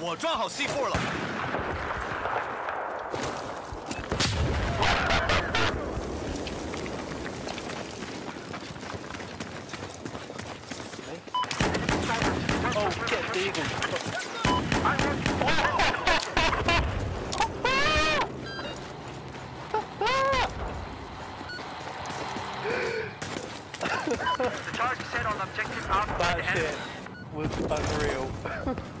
我装好 C4 了。哦，get 第一个。The charge set on objective after the That shit was unreal.